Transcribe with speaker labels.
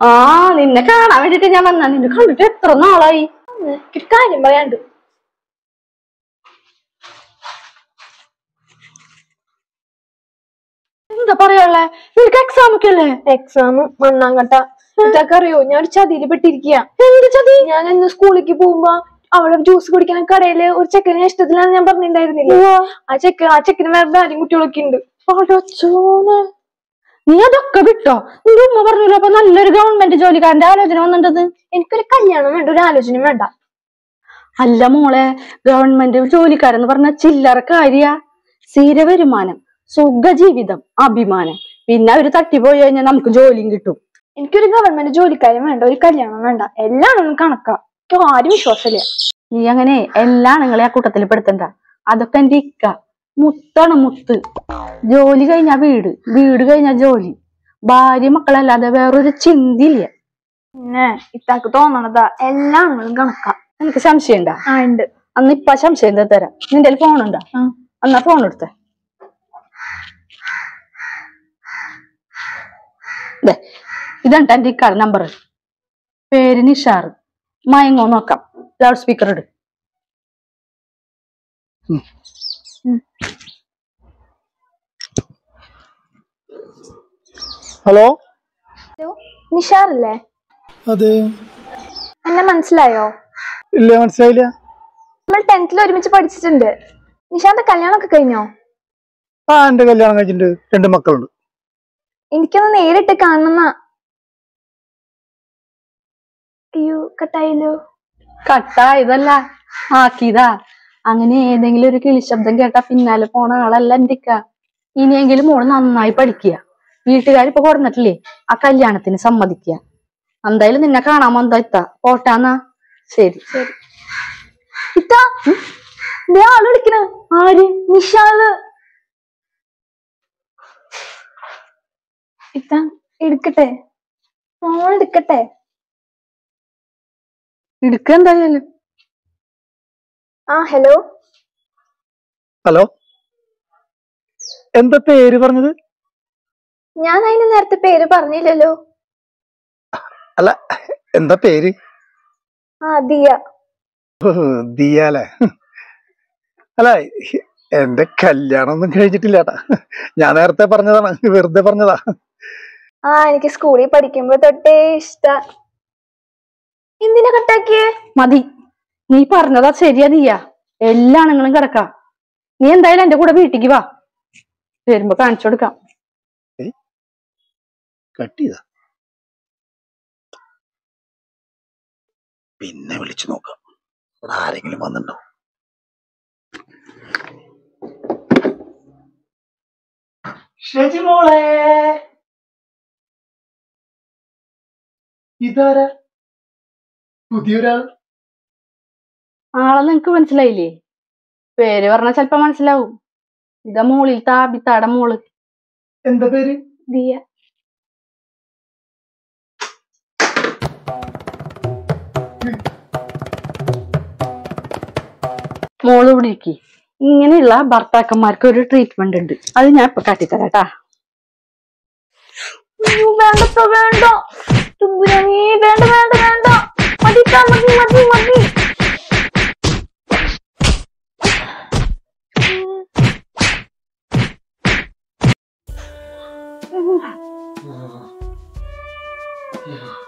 Speaker 1: ആ നിന്നെ കാണാൻ വേണ്ടിട്ട് ഞാൻ വന്ന. നിന്നെ കണ്ടിട്ട് എത്ര നാളായി?
Speaker 2: കാര്യം പറയാണ്ട്
Speaker 1: എന്താ പറയാനുള്ളേ? നിനക്ക് എക്സാം ഒക്കെ അല്ലേ?
Speaker 2: എക്സാം മണ്ണാങ്കട്ട ഇതൊക്കെ അറിയോ ഞാൻ ഒരു ചതിയിൽ പെട്ടിരിക്കുക
Speaker 1: എന്ത് ചതി?
Speaker 2: ഞാൻ ഇന്ന് സ്കൂളിലേക്ക് പോകുമ്പോ അവിടെ ജ്യൂസ് കുടിക്കാൻ കടയിൽ ഒരു ചെക്കനെ ഇഷ്ടത്തിലാണ് ഞാൻ പറഞ്ഞിട്ടുണ്ടായിരുന്നില്ല ആ ചെക്കൻ ആ ചെക്കന് വേറെ ആരും കുട്ടികളൊക്കെ ഉണ്ട്
Speaker 1: പടച്ചോനെ നീ അതൊക്കെ വിട്ടോ? നിന്റെ ഉമ്മ പറഞ്ഞല്ലോ അപ്പൊ നല്ലൊരു ഗവൺമെന്റ് ജോലിക്കാരന്റെ ആലോചന വന്നിട്ടത്.
Speaker 2: എനിക്കൊരു കല്യാണം വേണ്ട ഒരു ആലോചനയും വേണ്ട.
Speaker 1: അല്ല മോളെ ഗവൺമെന്റ് ജോലിക്കാരെന്ന് പറഞ്ഞ ചില്ലറ കാര്യ. സ്ഥിര വരുമാനം സുഖജീവിതം അഭിമാനം. പിന്നെ അവർ തട്ടിപ്പോയി കഴിഞ്ഞാൽ നമുക്ക് ജോലിയും കിട്ടും.
Speaker 2: എനിക്കൊരു ഗവൺമെന്റ് ജോലിക്കാരും വേണ്ട ഒരു കല്യാണം വേണ്ട. എല്ലാം ഒന്നും കണക്കാ. എനിക്ക് ആരും വിശ്വാസമില്ല.
Speaker 1: നീ അങ്ങനെ എല്ലാ ആണുങ്ങളെ ആ കൂട്ടത്തിൽ പെടുത്തണ്ട. അതൊക്കെ എന്റെ ഇക്ക. മുത്താണ് മുത്ത്. ജോലി കഴിഞ്ഞാ വീട്. വീട് കഴിഞ്ഞാ ജോലി. ഭാര്യ മക്കളല്ലാതെ വേറൊരു ചിന്തയില്ല
Speaker 2: പിന്നെ ഇത്താക്ക് തോന്നണതാ എല്ലാ ആണുങ്ങളും കണക്കാ.
Speaker 1: എനിക്ക് സംശയണ്ട
Speaker 2: ആ ഉണ്ട്.
Speaker 1: അന്ന് ഇപ്പ സംശയം എന്താ തരാം? നിന്റെ ഫോൺ ഉണ്ടാ? അന്നാ ഫോൺ എടുത്തേ. ഇതാണ് എന്റെ ഇക്കാൾ നമ്പർ പേര് നിഷാർ മയങ്ങോ നോക്കാം. ലൗഡ് സ്പീക്കർ ഇട്
Speaker 3: ഹലോ?
Speaker 2: ഹലോ നിഷാറല്ലേ?
Speaker 3: അതെ.
Speaker 2: എന്നെ മനസ്സിലായോ?
Speaker 3: ഇല്ല മനസ്സിലായില്ല.
Speaker 2: നമ്മൾ ടെൻത്തിൽ ഒരുമിച്ച് പഠിച്ചിട്ടുണ്ട്. നിഷാന്റെ കല്യാണം ഒക്കെ കഴിഞ്ഞോ?
Speaker 3: ആ എന്റെ കല്യാണം കഴിഞ്ഞിട്ടുണ്ട്. രണ്ട് മക്കളുണ്ട്.
Speaker 2: എനിക്കൊന്ന് നേരിട്ട് കാണണം അയ്യോ കട്ടായില്ലോ.
Speaker 1: കട്ടായതല്ല ആക്കിയതാ. അങ്ങനെ ഏതെങ്കിലും ഒരു കിളി ശബ്ദം കേട്ടാ പിന്നാലെ പോണ ആളല്ല എന്റെ ഇക്ക ഇനിയെങ്കിലും മോൾ നന്നായി പഠിക്കുക. വീട്ടുകാർ ഇപ്പൊ കൊടുന്നിട്ടില്ലേ? ആ കല്യാണത്തിന് സമ്മതിക്കുക. എന്തായാലും നിന്നെ കാണാൻ വന്നാ ഇത്ത. പോട്ടാന്നാ ശരി.
Speaker 2: ശരി. ഇത്താ ദേ ആൾ വിളിക്കണ. ആര്? നിഷാദ്. ഇത്ത എടുക്കട്ടെ. ഫോൺ എടുക്കട്ടെ.
Speaker 1: എടുക്ക എന്തായാലും.
Speaker 2: ആ ഹലോ
Speaker 3: ഹലോ? എന്താ പേര് പറഞ്ഞത്?
Speaker 2: ഞാൻ അതിന് നേരത്തെ പേര് പറഞ്ഞില്ലല്ലോ.
Speaker 3: അല്ല എന്താ പേര്?
Speaker 2: ആ ദിയ.
Speaker 3: ദിയാലെ അല്ല? എന്റെ കല്യാണം ഒന്നും കഴിഞ്ഞിട്ടില്ലട്ടാ. ഞാൻ നേരത്തെ പറഞ്ഞതാണ് വെറുതെ പറഞ്ഞതാ.
Speaker 2: ആ എനിക്ക് സ്കൂളിൽ പഠിക്കുമ്പോ തൊട്ടേ ഇഷ്ട. എന്തിനാ കട്ടാക്കിയേ?
Speaker 1: മതി. നീ പറഞ്ഞതാ ശരിയാ നീയാ. എല്ലാ ആണുങ്ങളും കിടക്കാം. നീ എന്തായാലും എന്റെ കൂടെ വീട്ടിക്ക് വാ. വരുമ്പോ കാണിച്ചു കൊടുക്കാം.
Speaker 3: പിന്നെ വിളിച്ചു നോക്കാം. ഇവിടെ ആരെങ്കിലും വന്നിട്ടുണ്ടോ? ഷജി മോളെ. ഇതാരാ? പുതിയൊരാൾ.
Speaker 1: ആളെ നിങ്ങക്ക് മനസ്സിലായില്ലേ? പേര് പറഞ്ഞാൽ ചെലപ്പോ മനസ്സിലാവും. ഇതാ മോളിൽ താബിത്താടെ മോൾ.
Speaker 3: എന്താ പേര്?
Speaker 2: ദിയ.
Speaker 1: മോൾ ഇവിടെ ഇരിക്കി. ഇങ്ങനെയുള്ള ഭർത്താക്കന്മാർക്ക് ഒരു ട്രീറ്റ്മെന്റ് ഉണ്ട്. അത് ഞാൻ ഇപ്പൊ കാട്ടിത്തരാട്ടാ.
Speaker 2: വേണ്ട തുമ്പുരാനേ വേണ്ട. വേണ്ട വേണ്ട മതി മതി മതി. മതി മതി
Speaker 3: ആ